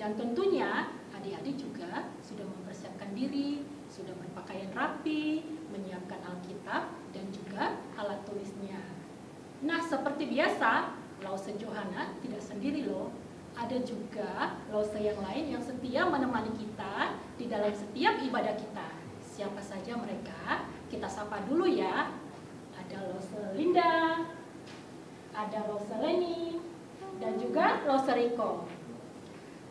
Dan tentunya adik-adik juga sudah mempersiapkan diri, sudah berpakaian rapi, menyiapkan Alkitab dan juga alat tulisnya. Nah, seperti biasa, Lause Johanna tidak sendiri loh. Ada juga Lause yang lain yang setia menemani kita di dalam setiap ibadah kita. Siapa saja mereka? Kita sapa dulu ya. Ada Lause Linda, ada Lose Leni, dan juga Lose Riko.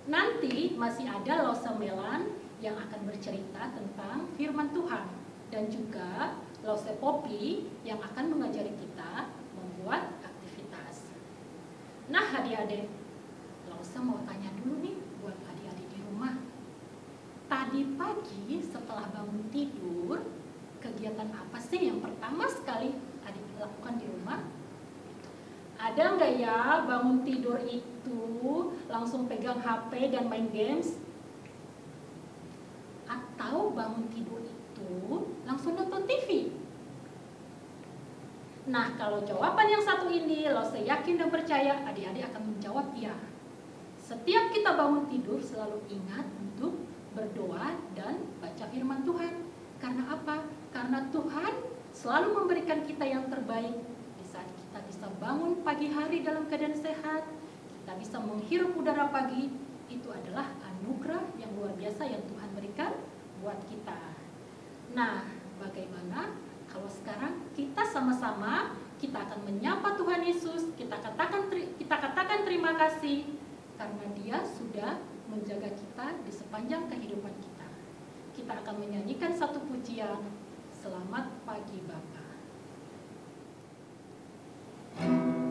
Nanti masih ada Lose Melan yang akan bercerita tentang firman Tuhan dan juga Lose Poppy yang akan mengajari kita membuat aktivitas. Nah adik-adik, Lose mau tanya dulu nih buat adik-adik di rumah. Tadi pagi setelah bangun tidur, kegiatan apa sih yang pertama sekali adik lakukan di rumah? Ada nggak ya bangun tidur itu langsung pegang HP dan main games? Atau bangun tidur itu langsung nonton TV? Nah, kalau jawaban yang satu ini lo yakin dan percaya adik-adik akan menjawab iya. Setiap kita bangun tidur selalu ingat untuk berdoa dan baca firman Tuhan. Karena apa? Karena Tuhan selalu memberikan kita yang terbaik bisa bangun pagi hari dalam keadaan sehat, kita bisa menghirup udara pagi, itu adalah anugerah yang luar biasa yang Tuhan berikan buat kita. Nah, bagaimana kalau sekarang kita sama-sama kita akan menyapa Tuhan Yesus, kita katakan kita katakan terima kasih karena Dia sudah menjaga kita di sepanjang kehidupan kita. Kita akan menyanyikan satu pujian, Selamat pagi Bapak. Dalam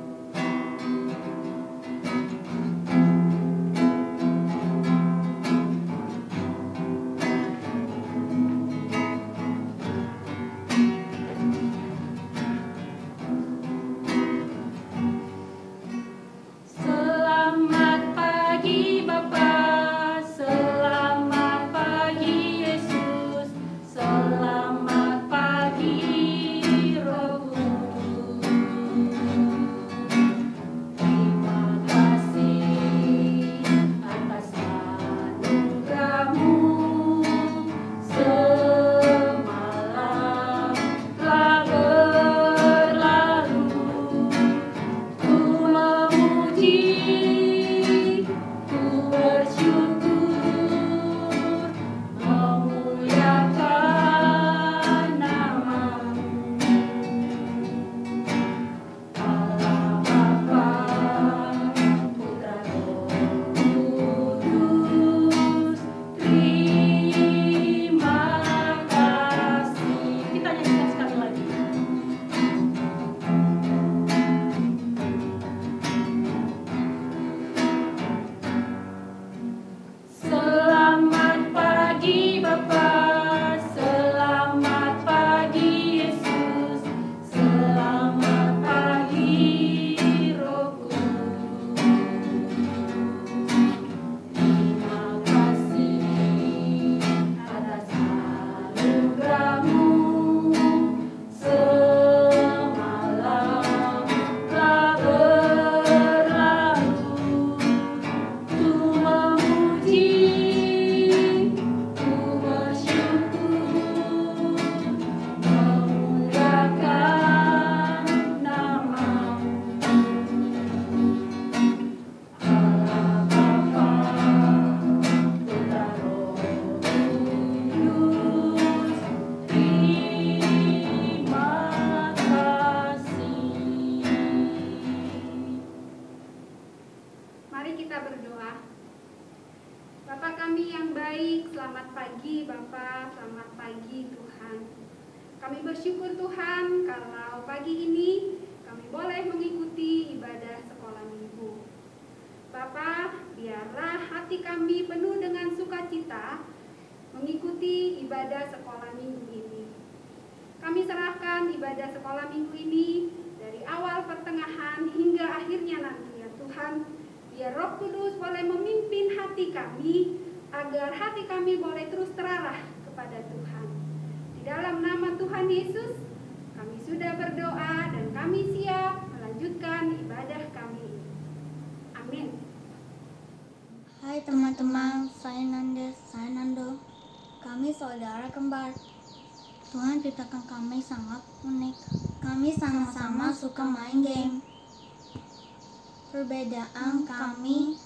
Perbedaan kami,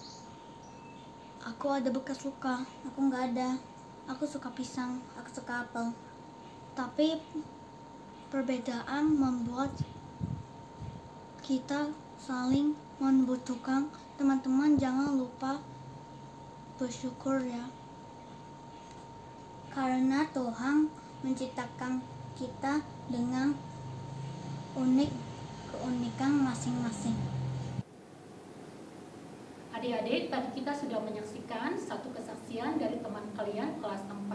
aku ada bekas luka, aku nggak ada. Aku suka pisang, aku suka apel. Tapi perbedaan membuat kita saling membutuhkan. Teman-teman jangan lupa bersyukur ya. Karena Tuhan menciptakan kita dengan unik keunikan masing-masing. Adik-adik, tadi kita sudah menyaksikan satu kesaksian dari teman kalian kelas 4.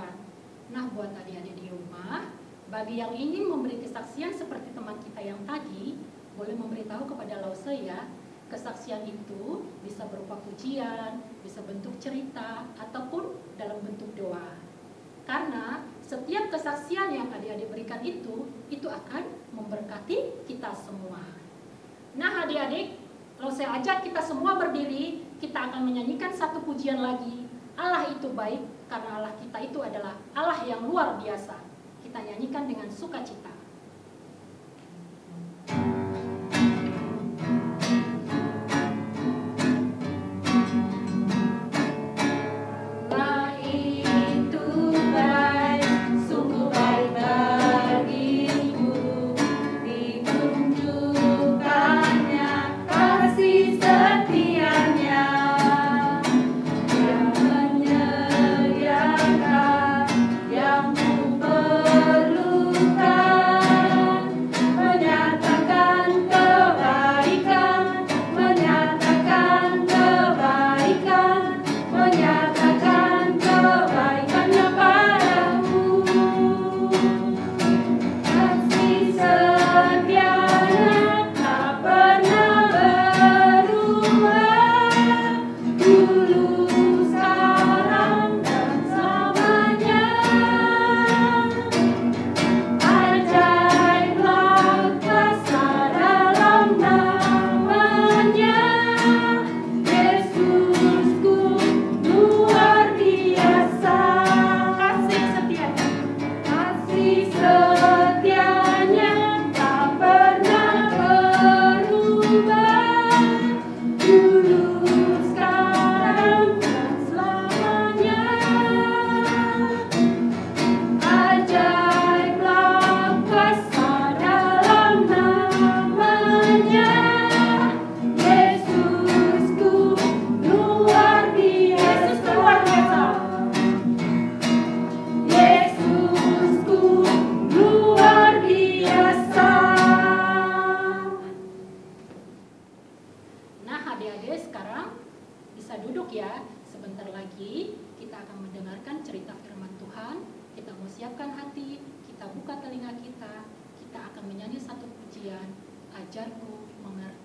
Nah, buat adik-adik di rumah, bagi yang ingin memberi kesaksian seperti teman kita yang tadi, boleh memberitahu kepada Lause ya. Kesaksian itu bisa berupa pujian, bisa bentuk cerita, ataupun dalam bentuk doa. Karena setiap kesaksian yang adik-adik berikan itu, itu akan memberkati kita semua. Nah adik-adik, kalau saya ajak kita semua berdiri, kita akan menyanyikan satu pujian lagi. Allah itu baik karena Allah kita itu adalah Allah yang luar biasa. Kita nyanyikan dengan sukacita. adik-adik sekarang bisa duduk ya. Sebentar lagi kita akan mendengarkan cerita firman Tuhan. Kita mau siapkan hati, kita buka telinga kita. Kita akan menyanyi satu pujian, ajarku mengerti.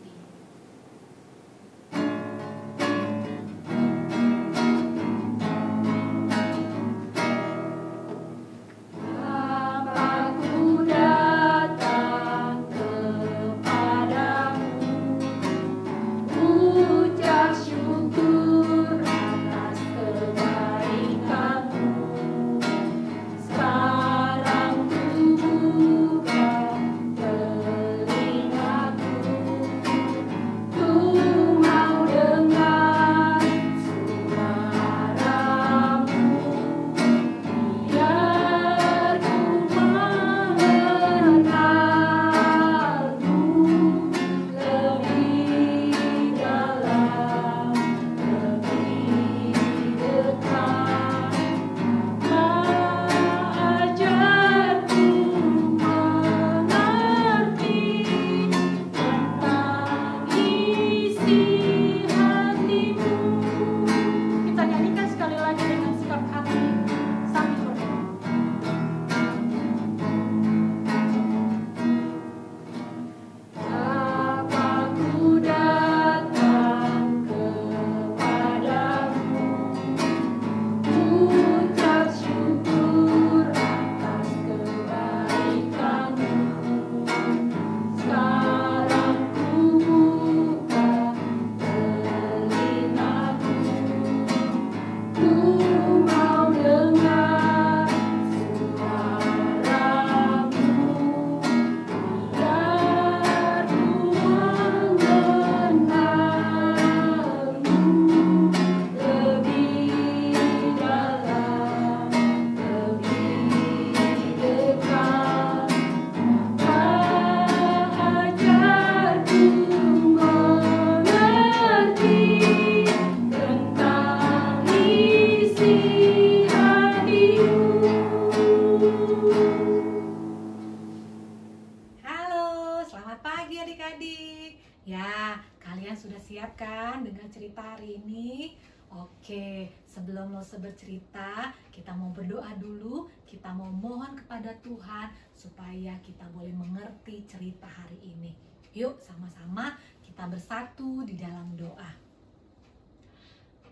Yuk, sama-sama kita bersatu di dalam doa.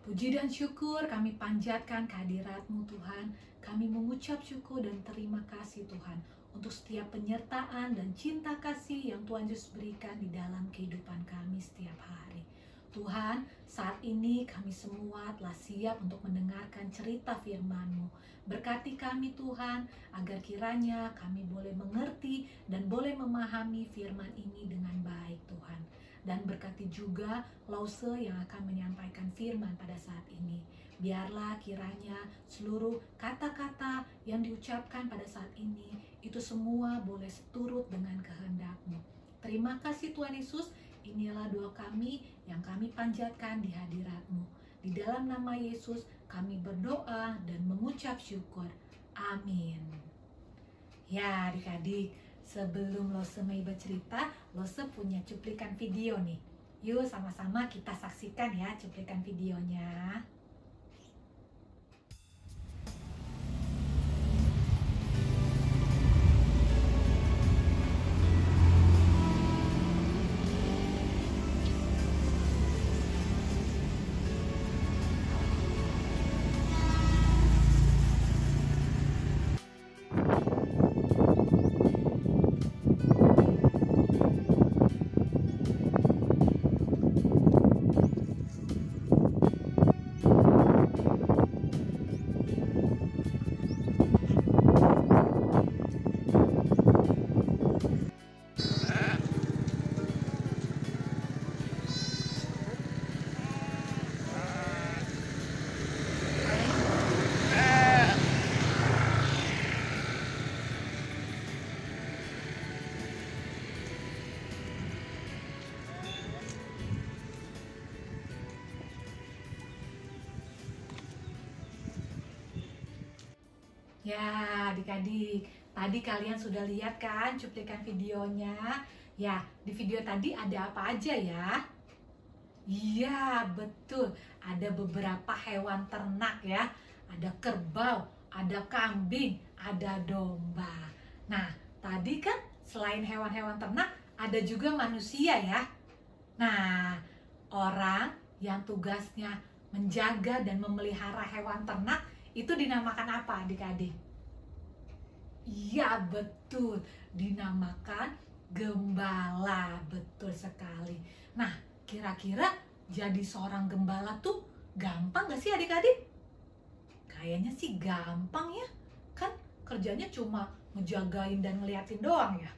Puji dan syukur kami panjatkan kehadiratmu Tuhan. Kami mengucap syukur dan terima kasih Tuhan untuk setiap penyertaan dan cinta kasih yang Tuhan Yesus berikan di dalam kehidupan kami setiap hari. Tuhan, saat ini kami semua telah siap untuk mendengarkan cerita firman-Mu. Berkati kami Tuhan, agar kiranya kami boleh mengerti dan boleh memahami firman ini dengan baik Tuhan. Dan berkati juga Lause yang akan menyampaikan firman pada saat ini. Biarlah kiranya seluruh kata-kata yang diucapkan pada saat ini, itu semua boleh seturut dengan kehendak-Mu. Terima kasih Tuhan Yesus, Inilah doa kami yang kami panjatkan di hadiratmu. Di dalam nama Yesus kami berdoa dan mengucap syukur. Amin. Ya adik-adik, sebelum lo semai bercerita, lo punya cuplikan video nih. Yuk sama-sama kita saksikan ya cuplikan videonya. Ya, adik-adik, tadi kalian sudah lihat kan cuplikan videonya? Ya, di video tadi ada apa aja ya? Iya, betul. Ada beberapa hewan ternak ya. Ada kerbau, ada kambing, ada domba. Nah, tadi kan selain hewan-hewan ternak, ada juga manusia ya. Nah, orang yang tugasnya menjaga dan memelihara hewan ternak itu dinamakan apa adik-adik? Iya betul, dinamakan gembala, betul sekali. Nah, kira-kira jadi seorang gembala tuh gampang gak sih adik-adik? Kayaknya sih gampang ya, kan kerjanya cuma ngejagain dan ngeliatin doang ya.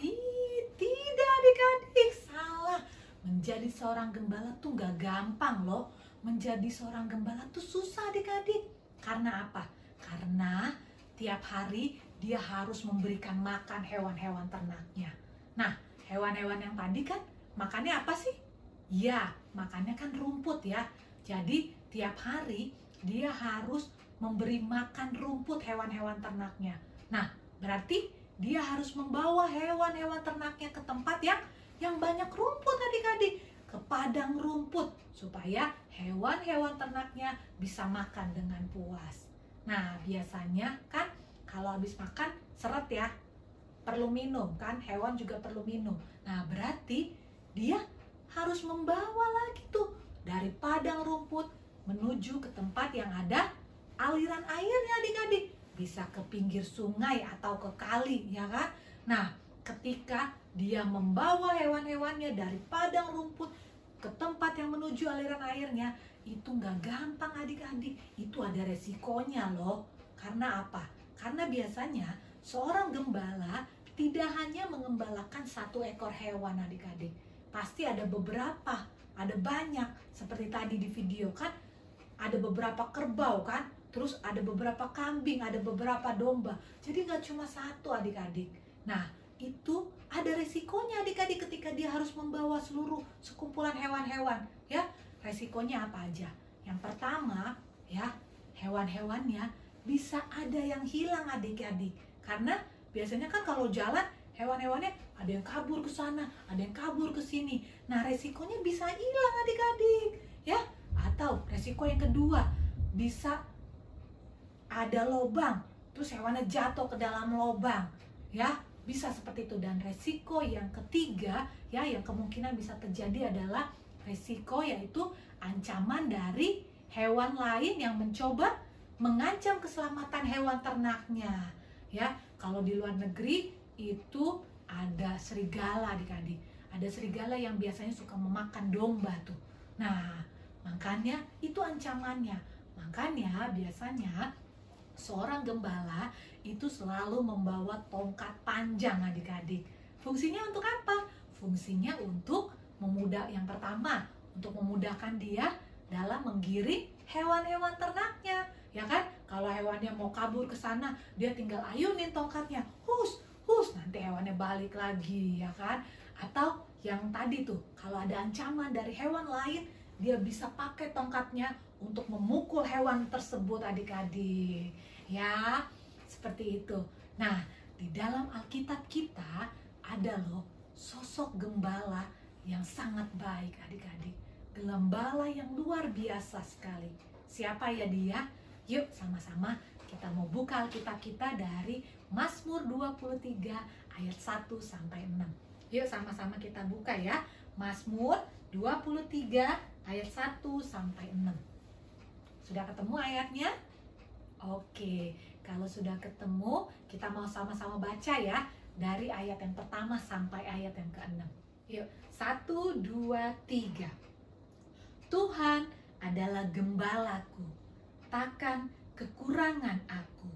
Ih, tidak adik-adik, salah. Menjadi seorang gembala tuh gak gampang loh menjadi seorang gembala tuh susah adik-adik. Karena apa? Karena tiap hari dia harus memberikan makan hewan-hewan ternaknya. Nah, hewan-hewan yang tadi kan makannya apa sih? Ya, makannya kan rumput ya. Jadi tiap hari dia harus memberi makan rumput hewan-hewan ternaknya. Nah, berarti dia harus membawa hewan-hewan ternaknya ke tempat yang yang banyak rumput adik-adik ke padang rumput supaya hewan-hewan ternaknya bisa makan dengan puas. Nah, biasanya kan kalau habis makan seret ya, perlu minum kan, hewan juga perlu minum. Nah, berarti dia harus membawa lagi tuh dari padang rumput menuju ke tempat yang ada aliran airnya adik-adik. Bisa ke pinggir sungai atau ke kali ya kan. Nah, ketika dia membawa hewan-hewannya dari padang rumput ke tempat yang menuju aliran airnya itu nggak gampang adik-adik. Itu ada resikonya loh. Karena apa? Karena biasanya seorang gembala tidak hanya mengembalakan satu ekor hewan adik-adik. Pasti ada beberapa ada banyak. Seperti tadi di video kan ada beberapa kerbau kan terus ada beberapa kambing ada beberapa domba. Jadi nggak cuma satu adik-adik. Nah itu ada resikonya adik-adik ketika dia harus membawa seluruh sekumpulan hewan-hewan ya. Resikonya apa aja? Yang pertama ya hewan-hewannya bisa ada yang hilang adik-adik. Karena biasanya kan kalau jalan hewan-hewannya ada yang kabur ke sana ada yang kabur ke sini. Nah resikonya bisa hilang adik-adik resiko yang kedua bisa ada lobang terus hewannya jatuh ke dalam lobang ya bisa seperti itu. Dan resiko yang ketiga ya yang kemungkinan bisa terjadi adalah resiko yaitu ancaman dari hewan lain yang mencoba mengancam keselamatan hewan ternaknya. Ya kalau di luar negeri itu ada serigala adik-adik ada serigala yang biasanya suka memakan domba tuh. Nah makanya itu ancamannya. Makanya biasanya seorang gembala itu selalu membawa tongkat panjang adik-adik. Fungsinya untuk apa? Fungsinya untuk memudah yang pertama untuk memudahkan dia dalam menggiring hewan-hewan ternaknya ya kan? Kalau hewannya mau kabur ke sana dia tinggal ayunin tongkatnya. Hus hus nanti hewannya balik lagi ya kan? Atau yang tadi tuh kalau ada ancaman dari hewan lain dia bisa pakai tongkatnya untuk memukul hewan tersebut adik-adik. Ya seperti itu nah di dalam Alkitab kita ada loh sosok gembala yang sangat baik adik-adik gembala yang luar biasa sekali siapa ya dia Yuk sama-sama kita mau buka Alkitab kita dari Mazmur 23 ayat 1 sampai 6. Yuk sama-sama kita buka ya. Mazmur 23 ayat 1 sampai 6. Sudah ketemu ayatnya? Oke, kalau sudah ketemu, kita mau sama-sama baca ya dari ayat yang pertama sampai ayat yang ke-6. Yuk, 1 2 3. Tuhan adalah gembalaku takkan kekurangan aku.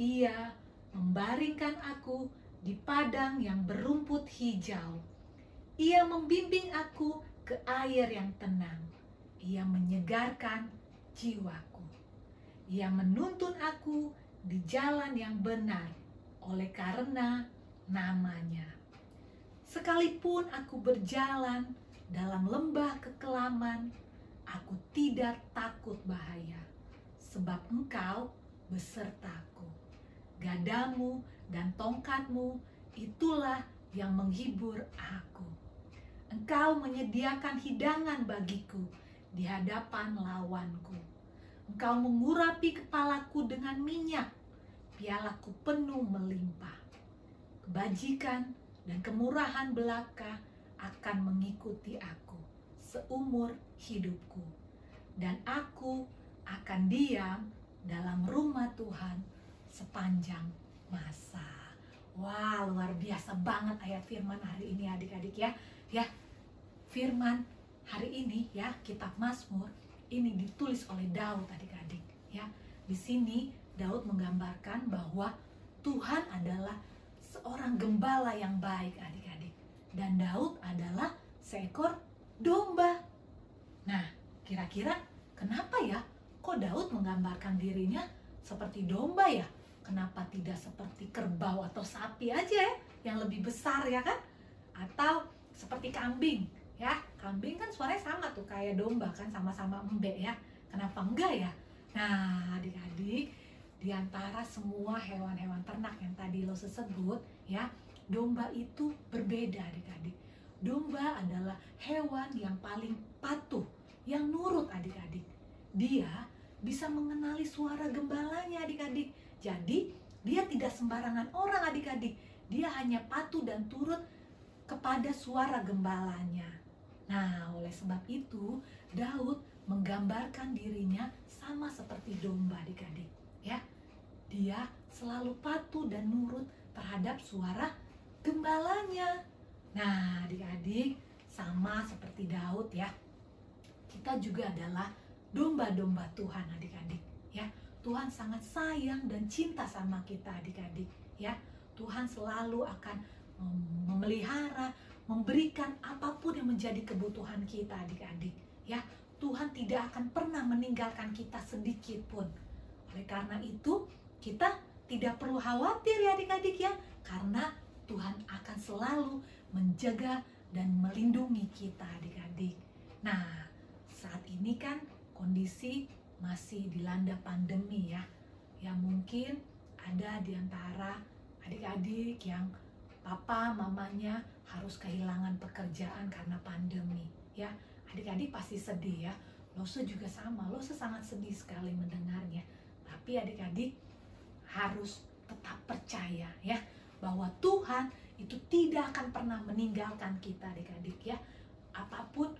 Ia membaringkan aku di padang yang berumput hijau. Ia membimbing aku ke air yang tenang. Ia menyegarkan jiwaku. Ia menuntun aku di jalan yang benar oleh karena namanya. Sekalipun aku berjalan dalam lembah kekelaman, aku tidak takut bahaya sebab engkau besertaku. Gadamu dan tongkatmu itulah yang menghibur aku. Engkau menyediakan hidangan bagiku di hadapan lawanku. Engkau mengurapi kepalaku dengan minyak, pialaku penuh melimpah. Kebajikan dan kemurahan belaka akan mengikuti aku seumur hidupku. Dan aku akan diam dalam rumah Tuhan sepanjang masa. Wah, luar biasa banget ayat firman hari ini adik-adik ya. Ya, firman hari ini ya, kitab Mazmur ini ditulis oleh Daud adik-adik ya. Di sini Daud menggambarkan bahwa Tuhan adalah seorang gembala yang baik adik-adik. Dan Daud adalah seekor domba. Nah, kira-kira kenapa ya kok Daud menggambarkan dirinya seperti domba ya? Kenapa tidak seperti kerbau atau sapi aja ya, yang lebih besar ya kan? Atau seperti kambing ya? Kambing kan suaranya sama tuh kayak domba kan sama-sama embek ya. Kenapa enggak ya? Nah, adik-adik, di antara semua hewan-hewan ternak yang tadi lo sebut ya, domba itu berbeda adik-adik. Domba adalah hewan yang paling patuh, yang nurut adik-adik dia bisa mengenali suara gembalanya adik-adik. Jadi dia tidak sembarangan orang adik-adik. Dia hanya patuh dan turut kepada suara gembalanya. Nah, oleh sebab itu Daud menggambarkan dirinya sama seperti domba adik-adik. Ya, dia selalu patuh dan nurut terhadap suara gembalanya. Nah, adik-adik sama seperti Daud ya. Kita juga adalah domba-domba Tuhan adik-adik ya Tuhan sangat sayang dan cinta sama kita adik-adik ya Tuhan selalu akan memelihara memberikan apa pun yang menjadi kebutuhan kita adik-adik ya. Tuhan tidak akan pernah meninggalkan kita sedikit pun. Oleh karena itu kita tidak perlu khawatir ya adik-adik ya. Karena Tuhan akan selalu menjaga dan melindungi kita adik-adik. Nah saat ini kan kondisi masih dilanda pandemi ya. Ya mungkin ada di antara adik-adik yang papa mamanya harus kehilangan pekerjaan karena pandemi ya. Adik-adik pasti sedih ya. Lose juga sama, Lose sangat sedih sekali mendengarnya. Tapi adik-adik harus tetap percaya ya bahwa Tuhan itu tidak akan pernah meninggalkan kita adik-adik ya. Apa pun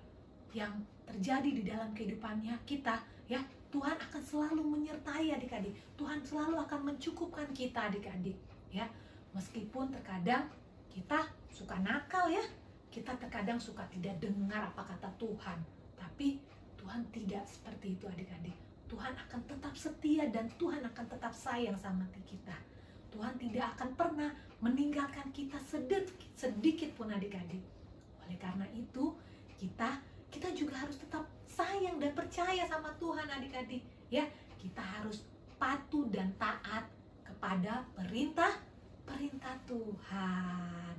yang terjadi di dalam kehidupannya kita ya Tuhan akan selalu menyertai adik-adik. Tuhan selalu akan mencukupkan kita adik-adik ya. Meskipun terkadang kita suka nakal ya. Kita terkadang suka tidak dengar apa kata Tuhan. Tapi Tuhan tidak seperti itu adik-adik. Tuhan akan tetap setia dan Tuhan akan tetap sayang sama kita. Tuhan tidak akan pernah meninggalkan kita sedikit, sedikit pun adik-adik. Oleh karena itu, kita kita juga harus tetap sayang dan percaya sama Tuhan adik-adik. Ya, kita harus patuh dan taat kepada perintah perintah Tuhan.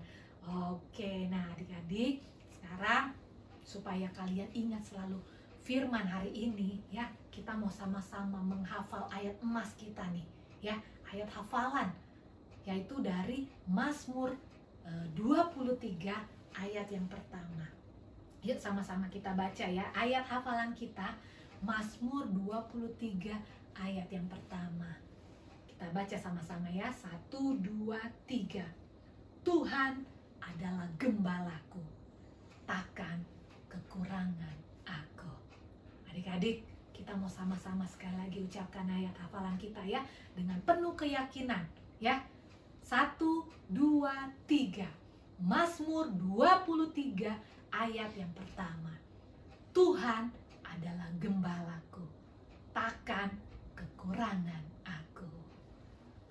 Oke, nah adik-adik, sekarang supaya kalian ingat selalu firman hari ini ya kita mau sama-sama menghafal ayat emas kita nih ya ayat hafalan yaitu dari Mazmur e, 23 ayat yang pertama yuk sama-sama kita baca ya ayat hafalan kita Mazmur 23 ayat yang pertama kita baca sama-sama ya satu dua tiga Tuhan adalah gembalaku takkan kekurangan Adik-adik, kita mau sama-sama sekali lagi ucapkan ayat hafalan kita ya dengan penuh keyakinan ya. Satu, dua, tiga. Mazmur 23 ayat yang pertama. Tuhan adalah gembalaku, takkan kekurangan aku.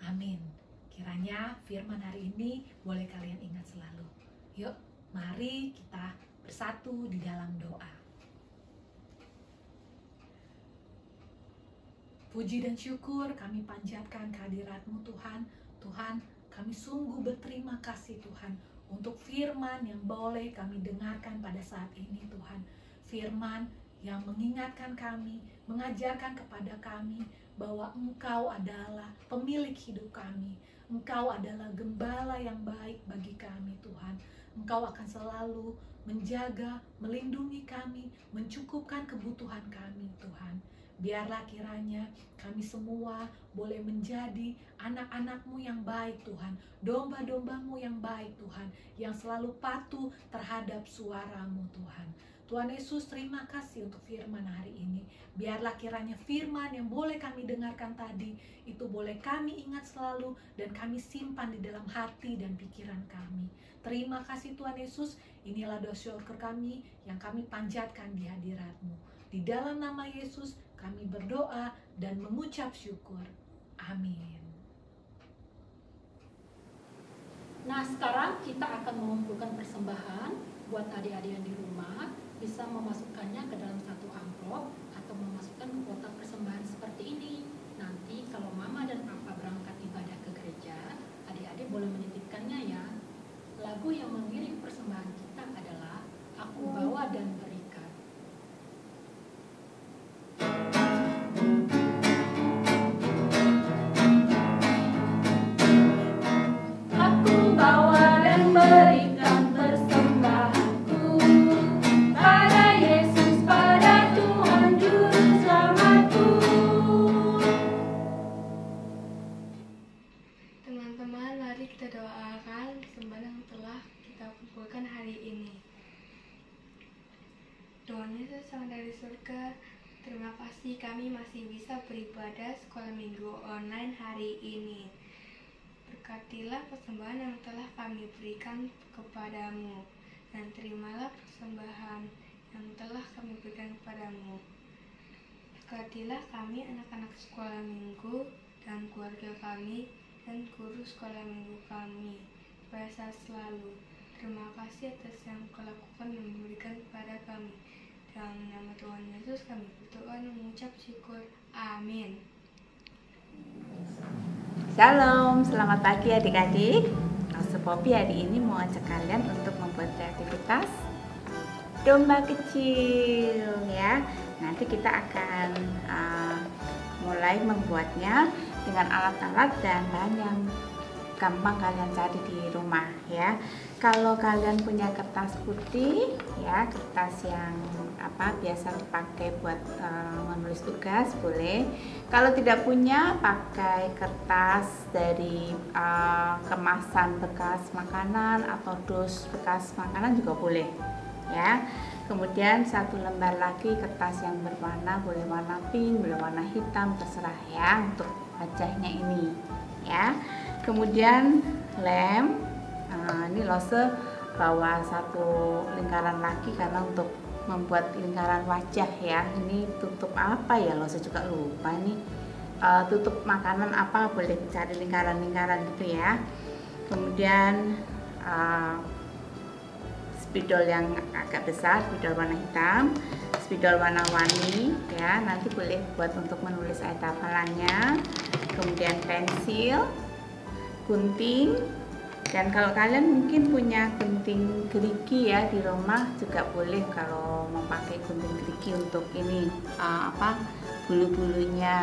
Amin. Kiranya firman hari ini boleh kalian ingat selalu. Yuk, mari kita bersatu di dalam doa. Puji dan syukur kami panjatkan kehadiratmu Tuhan. Tuhan, kami sungguh berterima kasih Tuhan untuk firman yang boleh kami dengarkan pada saat ini Tuhan. Firman yang mengingatkan kami, mengajarkan kepada kami bahwa Engkau adalah pemilik hidup kami. Engkau adalah gembala yang baik bagi kami Tuhan. Engkau akan selalu menjaga, melindungi kami, mencukupkan kebutuhan kami Tuhan. Biarlah kiranya kami semua boleh menjadi anak-anakmu yang baik Tuhan. Domba-dombamu yang baik Tuhan. Yang selalu patuh terhadap suaramu Tuhan. Tuhan Yesus terima kasih untuk firman hari ini. Biarlah kiranya firman yang boleh kami dengarkan tadi itu boleh kami ingat selalu dan kami simpan di dalam hati dan pikiran kami. Terima kasih Tuhan Yesus, inilah doa syukur kami yang kami panjatkan di hadiratmu. Di dalam nama Yesus kami berdoa dan mengucap syukur. Amin. Nah, sekarang kita akan mengumpulkan persembahan buat adik-adik yang di rumah bisa memasukkannya ke dalam satu amplop atau memasukkan ke kotak persembahan seperti ini. Nanti kalau mama dan papa berangkat ibadah ke gereja, adik-adik boleh menitipkannya ya. Lagu yang mengiring persembahan kita adalah Aku Bawa dan Beri. beribadah sekolah minggu online hari ini. Berkatilah persembahan yang telah kami berikan kepadamu, dan terimalah persembahan yang telah kami berikan kepadamu. Berkatilah kami anak-anak sekolah minggu dan keluarga kami dan guru sekolah minggu kami, supaya selalu. Terima kasih atas yang kau lakukan dan memberikan kepada kami. Dalam nama Tuhan Yesus kami berdoa mengucap syukur. Amin. Shalom, selamat pagi adik-adik. Tante Poppy hari ini mau ajak kalian untuk membuat kreativitas domba kecil ya. Nanti kita akan uh, mulai membuatnya dengan alat-alat dan bahan yang gampang kalian cari di rumah ya kalau kalian punya kertas putih ya kertas yang apa biasa dipakai buat uh, menulis tugas boleh. Kalau tidak punya pakai kertas dari uh, kemasan bekas makanan atau dus bekas makanan juga boleh ya. Kemudian satu lembar lagi kertas yang berwarna boleh warna pink boleh warna hitam terserah ya untuk wajahnya ini ya. Kemudian lem nah, ini lose bawa satu lingkaran lagi karena untuk membuat lingkaran wajah ya. Ini tutup apa ya lose juga lupa. Nih uh, tutup makanan apa boleh cari lingkaran-lingkaran gitu ya. Kemudian uh, spidol yang agak besar, spidol warna hitam, spidol warna-warni ya, nanti boleh buat untuk menulis ayat hafalannya. Kemudian pensil, gunting, dan kalau kalian mungkin punya gunting gerigi ya di rumah juga boleh kalau mau pakai gunting gerigi untuk ini uh, apa bulu-bulunya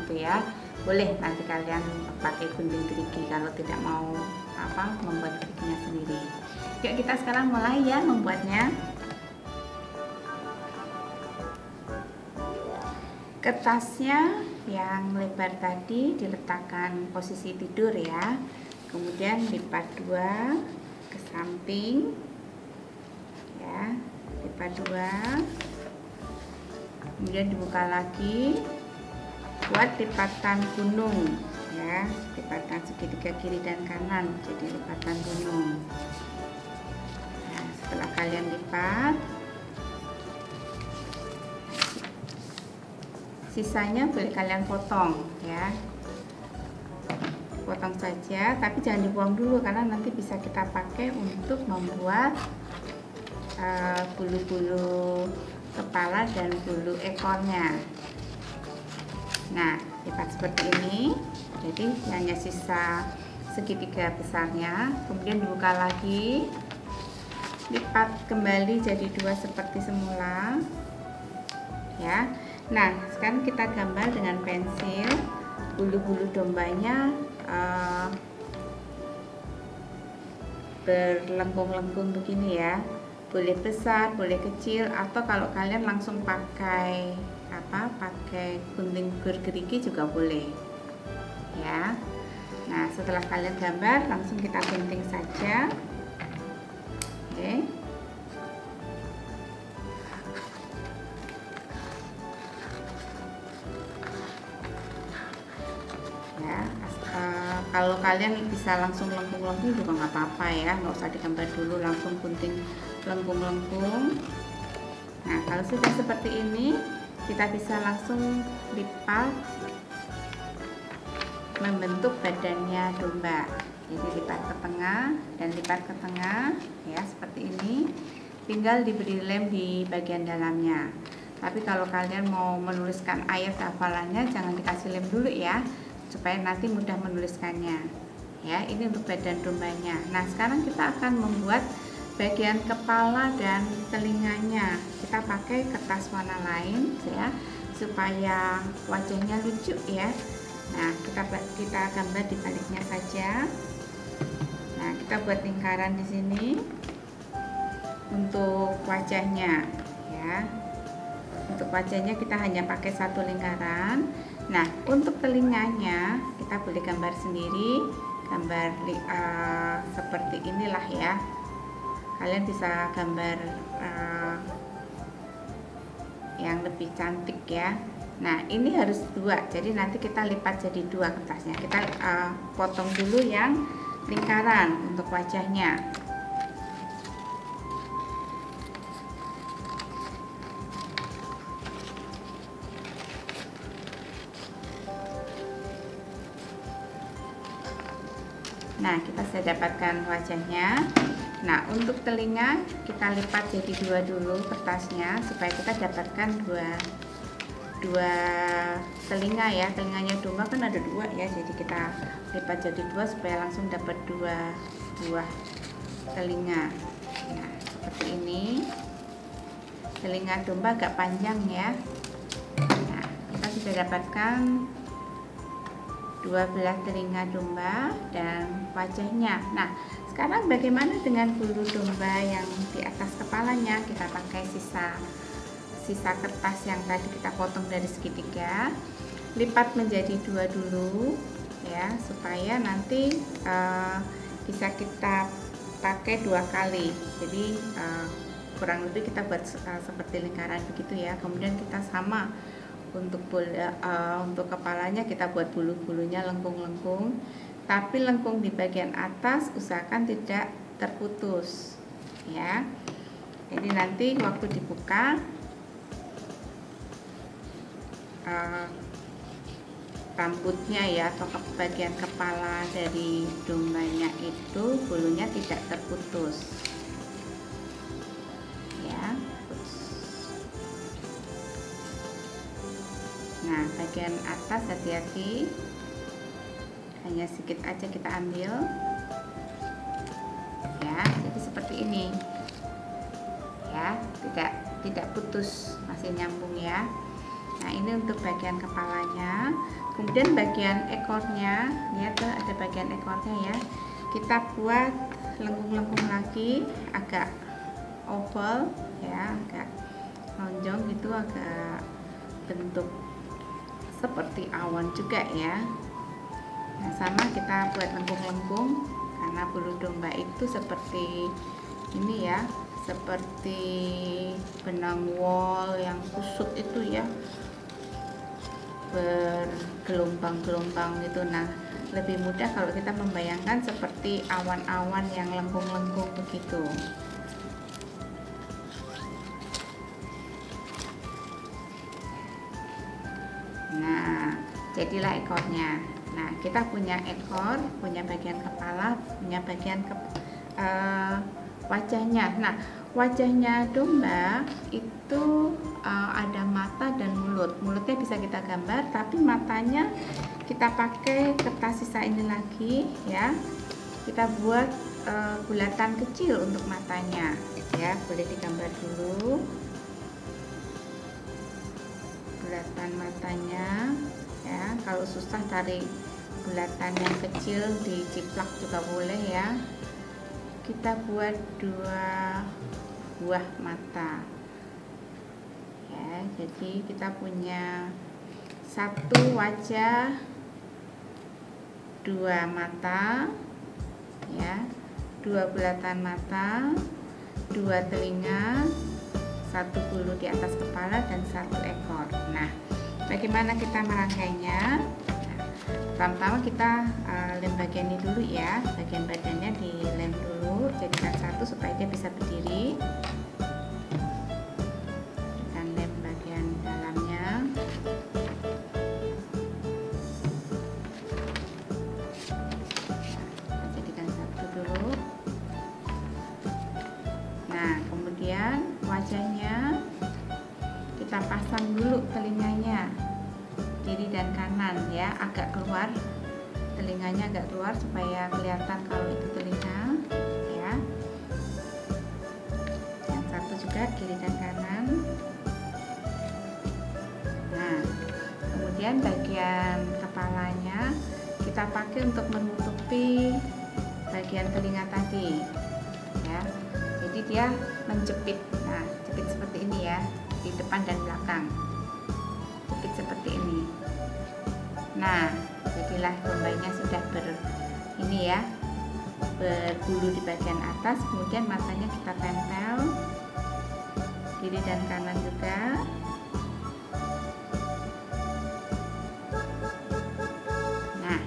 gitu ya boleh nanti kalian pakai gunting gerigi kalau tidak mau apa membuat geriginya sendiri Yuk kita sekarang mulai ya membuatnya. Kertasnya yang lebar tadi diletakkan posisi tidur ya. Kemudian lipat dua ke samping. Ya, lipat dua. Kemudian dibuka lagi. Buat lipatan gunung ya, lipatan segitiga kiri dan kanan jadi lipatan gunung setelah kalian lipat sisanya boleh kalian potong ya potong saja tapi jangan dibuang dulu karena nanti bisa kita pakai untuk membuat eh, bulu-bulu uh, kepala dan bulu ekornya. Nah lipat seperti ini. Jadi hanya sisa segitiga besarnya. Kemudian dibuka lagi. Lipat kembali jadi dua seperti semula. Ya. Nah sekarang kita gambar dengan pensil bulu-bulu dombanya uh, berlengkung-lengkung begini ya. Boleh besar boleh kecil atau kalau kalian langsung pakai apa pakai gunting gerigi juga boleh ya. Nah setelah kalian gambar langsung kita gunting saja. Oke. Ya. uh, kalau kalian bisa langsung lengkung-lengkung juga nggak apa-apa ya nggak usah digambar dulu langsung gunting lengkung-lengkung. Nah kalau sudah seperti ini kita bisa langsung lipat membentuk badannya domba. Jadi lipat ke tengah dan lipat ke tengah ya seperti ini. Tinggal diberi lem di bagian dalamnya. Tapi kalau kalian mau menuliskan ayat hafalannya jangan dikasih lem dulu ya supaya nanti mudah menuliskannya. Ya ini untuk badan dombanya. Nah sekarang kita akan membuat bagian kepala dan telinganya. Kita pakai kertas warna lain ya supaya wajahnya lucu ya. Nah kita kita gambar di baliknya saja. Nah, kita buat lingkaran di sini untuk wajahnya ya. Untuk wajahnya kita hanya pakai satu lingkaran. Nah, untuk telinganya kita boleh gambar sendiri, gambar uh, seperti inilah ya. Kalian bisa gambar uh, yang lebih cantik ya. Nah, ini harus dua. Jadi nanti kita lipat jadi dua kertasnya. Kita uh, potong dulu yang lingkaran untuk wajahnya Nah, kita sudah dapatkan wajahnya. Nah, untuk telinga kita lipat jadi dua dulu kertasnya supaya kita dapatkan dua dua telinga ya. Telinganya domba kan ada dua ya. Jadi kita lipat jadi dua supaya langsung dapat dua buah telinga. Nah seperti ini. Telinga domba agak panjang ya. Nah kita sudah dapatkan dua belah telinga domba dan wajahnya. Nah, sekarang bagaimana dengan bulu domba yang di atas kepalanya? Kita pakai sisa sisa kertas yang tadi kita potong dari segitiga, lipat menjadi dua dulu ya, supaya nanti uh, bisa kita pakai dua kali. Jadi uh, kurang lebih kita buat uh, seperti lingkaran begitu ya. Kemudian kita sama untuk bola uh, untuk kepalanya kita buat bulu-bulunya lengkung-lengkung. Tapi lengkung di bagian atas usahakan tidak terputus ya. Jadi nanti waktu dibuka uh, rambutnya ya atau ke bagian kepala dari dombanya itu bulunya tidak terputus nah bagian atas hati-hati. Hanya sedikit aja kita ambil. Ya jadi seperti ini. Ya tidak tidak putus masih nyambung ya. Nah ini untuk bagian kepalanya. Kemudian bagian ekornya lihat tuh ada bagian ekornya ya. Kita buat lengkung-lengkung lagi agak oval ya agak lonjong gitu agak bentuk seperti awan juga ya. Nah sama kita buat lengkung-lengkung karena bulu domba itu seperti ini ya seperti benang wol yang kusut itu ya bergelombang-gelombang gitu. Nah lebih mudah kalau kita membayangkan seperti awan-awan yang lengkung-lengkung begitu jadilah ekornya. Nah, kita punya ekor, punya bagian kepala, punya bagian ke, uh, wajahnya. Nah, wajahnya domba itu uh, ada mata dan mulut. Mulutnya bisa kita gambar, tapi matanya kita pakai kertas sisa ini lagi, ya. Kita buat uh, bulatan kecil untuk matanya, ya. Boleh digambar dulu bulatan matanya ya. Kalau susah cari bulatan yang kecil diciplak juga boleh ya. Kita buat dua buah mata. Ya jadi kita punya satu wajah dua mata ya. Dua bulatan mata dua telinga satu bulu di atas kepala dan satu ekor. Nah bagaimana kita merangkainya pertama-tama kita uh, lem bagian ini dulu ya. Bagian badannya dilem dulu jadikan satu supaya dia bisa ya agak keluar. Telinganya agak keluar supaya kelihatan kalau itu telinga ya. Yang satu juga kiri dan kanan. Nah kemudian bagian kepalanya kita pakai untuk menutupi bagian telinga tadi ya. Jadi dia menjepit nah jepit seperti ini ya di depan dan belakang berbulu di bagian atas kemudian matanya kita tempel kiri dan kanan juga. Nah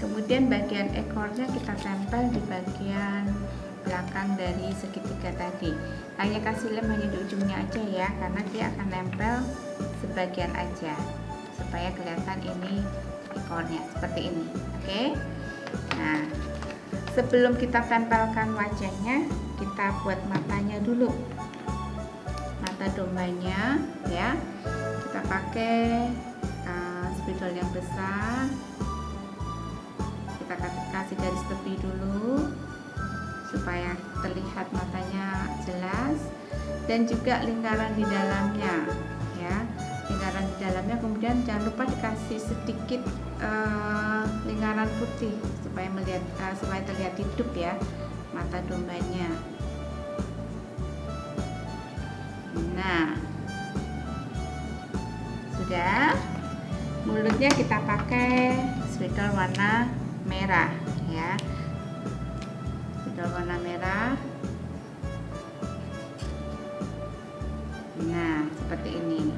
kemudian bagian ekornya kita tempel di bagian belakang dari segitiga tadi. Hanya kasih lem hanya di ujungnya aja ya karena dia akan nempel sebagian aja supaya kelihatan ini ekornya seperti ini. Oke? Okay? nah sebelum kita tempelkan wajahnya kita buat matanya dulu. Mata dombanya ya. Kita pakai uh, spidol yang besar. Kita kasih garis tepi dulu supaya terlihat matanya jelas. Dan juga lingkaran di dalamnya ya. Lingkaran di dalamnya kemudian jangan lupa dikasih sedikit uh, lingkaran putih supaya melihat uh, supaya terlihat hidup ya mata dombanya. Nah sudah. Mulutnya kita pakai spidol warna merah ya. Spidol warna merah. Nah seperti ini.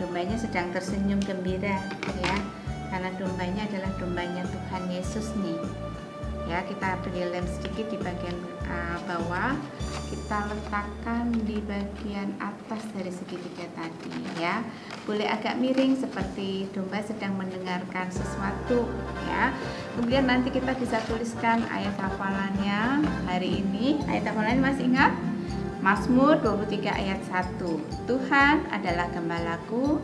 Dombanya sedang tersenyum gembira ya karena dombanya adalah dombanya Tuhan Yesus nih. Ya kita beri lem sedikit di bagian uh, bawah. Kita letakkan di bagian atas dari segitiga tadi ya. Boleh agak miring seperti domba sedang mendengarkan sesuatu ya. Kemudian nanti kita bisa tuliskan ayat hafalannya hari ini. Ayat hafalannya masih ingat? Mazmur 23 ayat 1 Tuhan adalah gembalaku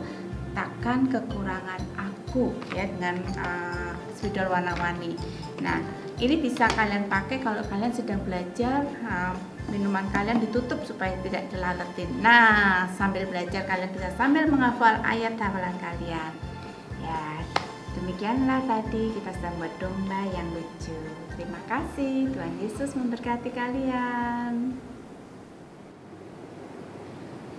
takkan kekurangan aku ya dengan uh, spidol warna-warni. Nah ini bisa kalian pakai kalau kalian sedang belajar uh, minuman kalian ditutup supaya tidak dilaletin nah sambil belajar kalian bisa sambil menghafal ayat hafalan kalian. Ya demikianlah tadi kita sedang buat domba yang lucu. Terima kasih Tuhan Yesus memberkati kalian.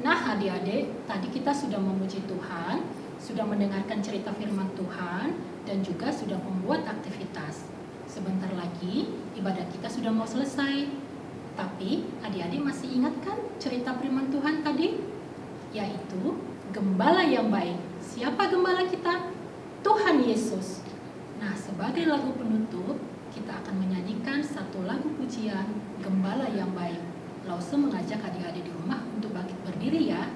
Nah adik-adik, tadi kita sudah memuji Tuhan, sudah mendengarkan cerita firman Tuhan, dan juga sudah membuat aktivitas. Sebentar lagi ibadah kita sudah mau selesai. Tapi adik-adik masih ingat kan cerita firman Tuhan tadi? Yaitu gembala yang baik. Siapa gembala kita? Tuhan Yesus. Nah, sebagai lagu penutup, kita akan menyanyikan satu lagu pujian Gembala yang baik. Lause mengajak adik-adik di rumah untuk bangkit berdiri ya.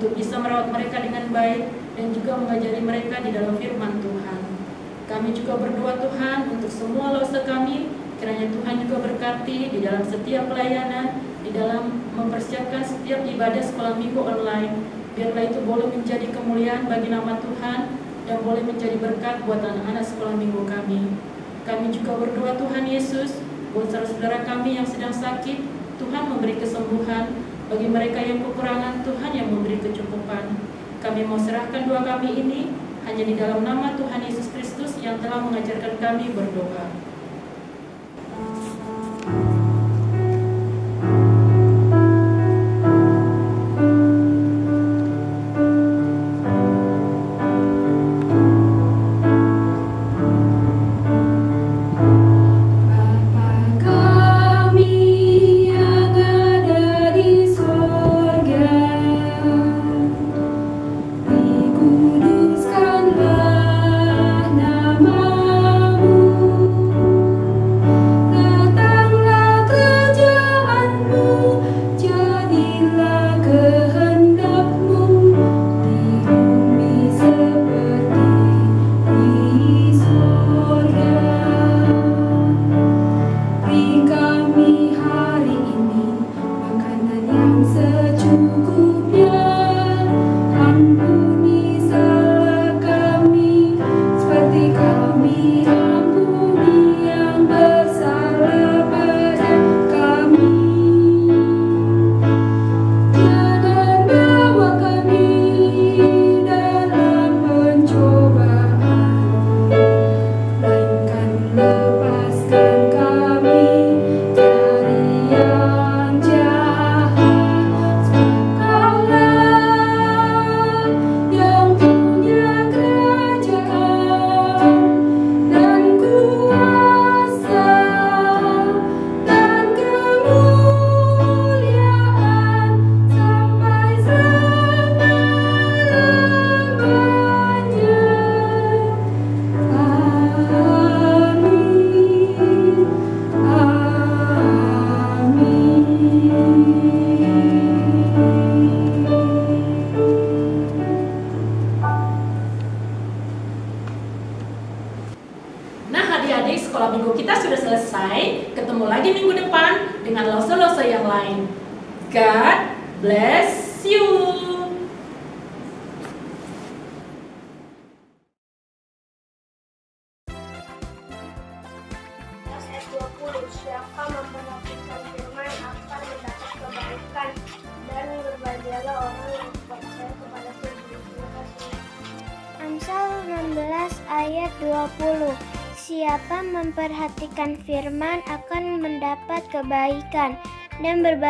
untuk bisa merawat mereka dengan baik dan juga mengajari mereka di dalam firman Tuhan. Kami juga berdoa Tuhan untuk semua lose kami, kiranya Tuhan juga berkati di dalam setiap pelayanan, di dalam mempersiapkan setiap ibadah sekolah minggu online. Biarlah itu boleh menjadi kemuliaan bagi nama Tuhan dan boleh menjadi berkat buat anak-anak sekolah minggu kami. Kami juga berdoa Tuhan Yesus buat saudara-saudara kami yang sedang sakit, Tuhan memberi kesembuhan Namamu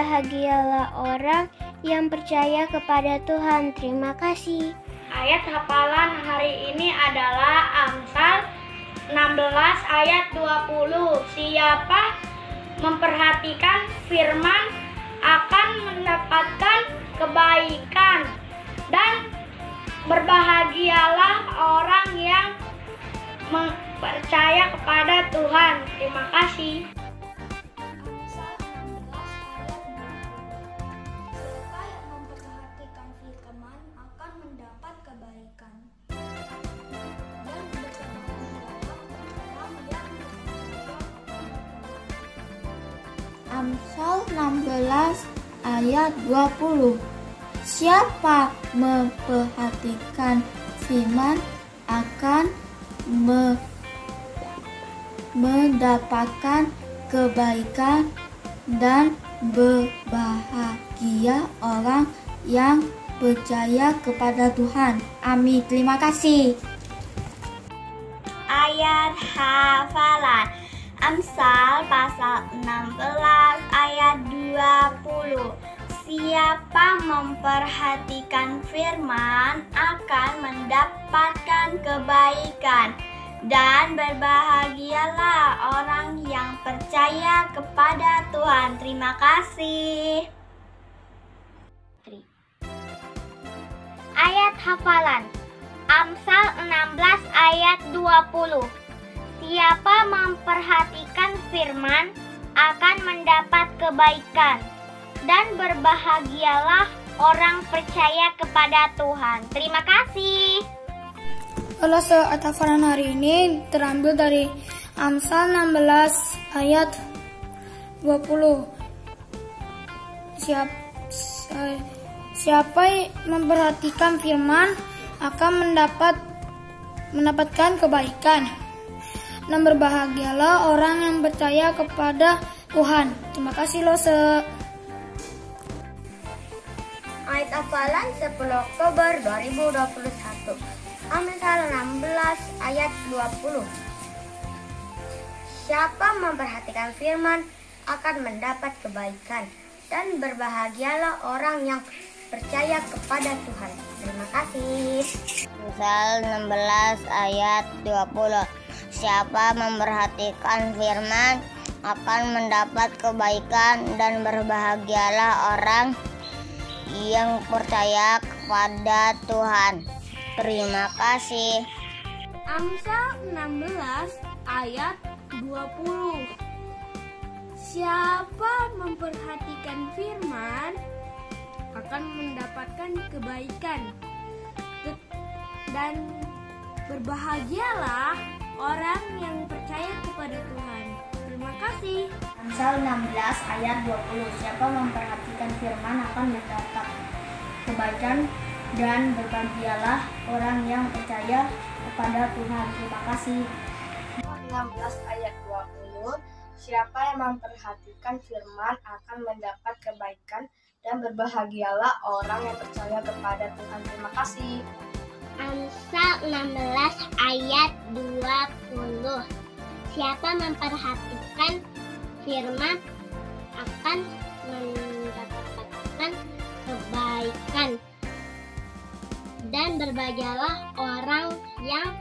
berbahagialah orang yang percaya kepada Tuhan. Terima kasih. Ayat hafalan hari ini adalah Amsal 16 ayat 20. Siapa memperhatikan firman akan mendapatkan kebaikan dan berbahagialah orang yang percaya kepada Tuhan. Terima kasih. 20 Siapa memperhatikan firman akan me- mendapatkan kebaikan dan berbahagia orang yang percaya kepada Tuhan. Amin. Terima kasih. Ayat hafalan Amsal pasal 16 ayat 20 Siapa memperhatikan firman akan mendapatkan kebaikan dan berbahagialah orang yang percaya kepada Tuhan. Terima kasih. Ayat hafalan Amsal 16 ayat 20 Siapa memperhatikan firman akan mendapat kebaikan dan berbahagialah orang percaya kepada Tuhan. Terima kasih. Lolose atau hafalan hari ini terambil dari Amsal 16 ayat 20. Siap, si- siapa memperhatikan firman akan mendapat mendapatkan kebaikan dan berbahagialah orang yang percaya kepada Tuhan. Terima kasih Lose. Ayat hafalan 10 Oktober 2021 Amsal 16 ayat 20 Siapa memperhatikan firman akan mendapat kebaikan dan berbahagialah orang yang percaya kepada Tuhan. Terima kasih. Misal 16 ayat 20 Siapa memperhatikan firman akan mendapat kebaikan dan berbahagialah orang yang percaya kepada Tuhan. Terima kasih. Amsal 16 ayat 20 Siapa memperhatikan firman akan mendapatkan kebaikan dan berbahagialah orang yang percaya kepada Tuhan. Terima Terima kasih. Amsal 16 ayat 20 Siapa memperhatikan firman akan mendapat kebaikan dan berbahagialah orang yang percaya kepada Tuhan. Terima kasih. 16 ayat 20 Siapa yang memperhatikan firman akan mendapat kebaikan dan berbahagialah orang yang percaya kepada Tuhan. Terima kasih. Amsal 16 ayat 20 Siapa memperhatikan firman akan mendapatkan kebaikan dan berbahagialah orang yang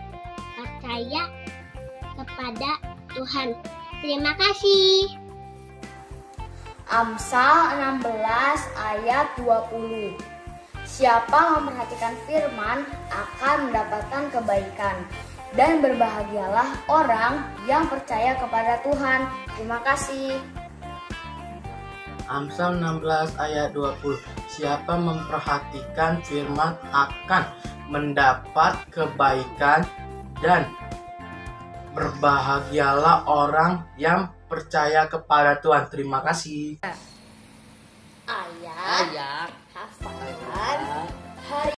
percaya kepada Tuhan. Terima kasih. Amsal 16 ayat 20 Siapa memperhatikan firman akan mendapatkan kebaikan dan berbahagialah orang yang percaya kepada Tuhan. Terima kasih. Amsal 16 ayat 20 Siapa memperhatikan firman akan mendapat kebaikan dan berbahagialah orang yang percaya kepada Tuhan. Terima kasih. Ayat, hafalan hari